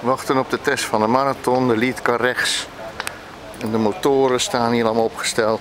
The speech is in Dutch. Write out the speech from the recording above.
wachten op de test van de marathon. De lead kan rechts. En de motoren staan hier allemaal opgesteld.